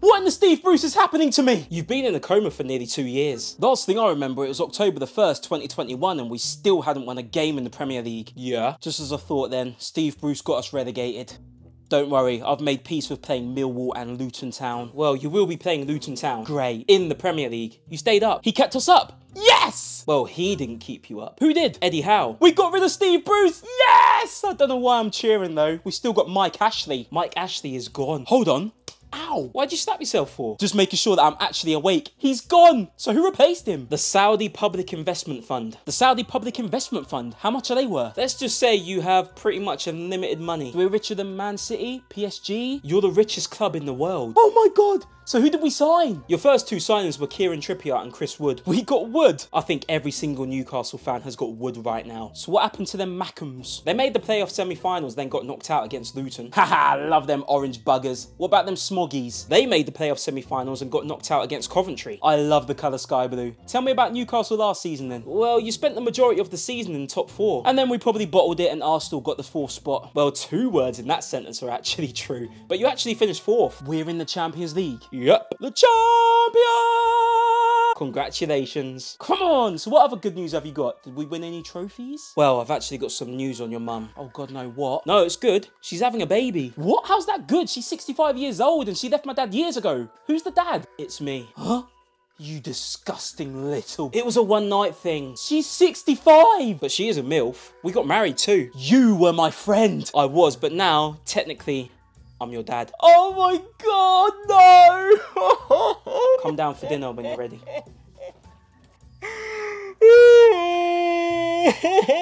What in the Steve Bruce is happening to me? You've been in a coma for nearly two years. Last thing I remember, it was October the 1st, 2021, and we still hadn't won a game in the Premier League. Yeah. Just as I thought then, Steve Bruce got us relegated. Don't worry, I've made peace with playing Millwall and Luton Town. Well, you will be playing Luton Town. Great. In the Premier League. You stayed up. He kept us up. Yes! Well, he didn't keep you up. Who did? Eddie Howe. We got rid of Steve Bruce. Yes! I don't know why I'm cheering though. We still got Mike Ashley. Mike Ashley is gone. Hold on. Ow! Why'd you slap yourself for? Just making sure that I'm actually awake. He's gone! So who replaced him? The Saudi Public Investment Fund. The Saudi Public Investment Fund. How much are they worth? Let's just say you have pretty much unlimited money. We're richer than Man City, PSG. You're the richest club in the world. Oh my god! So who did we sign? Your first two signings were Kieran Trippier and Chris Wood. We got Wood. I think every single Newcastle fan has got Wood right now. So what happened to them Mackhams? They made the playoff semi-finals, then got knocked out against Luton. Haha, love them orange buggers. What about them They made the playoff semi-finals and got knocked out against Coventry. I love the colour sky blue. Tell me about Newcastle last season then. Well, you spent the majority of the season in top four. And then we probably bottled it and Arsenal got the fourth spot. Well, two words in that sentence are actually true. But you actually finished fourth. We're in the Champions League. Yep. The champion! Congratulations. Come on, so what other good news have you got? Did we win any trophies? Well, I've actually got some news on your mum. Oh god, no, what? No, it's good. She's having a baby. What? How's that good? She's 65 years old and she left my dad years ago. Who's the dad? It's me. Huh? You disgusting little. It was a one night thing. She's 65, but she is a MILF. We got married too. You were my friend. I was, but now, technically, I'm your dad. Oh my god, no! Come down for dinner when you're ready.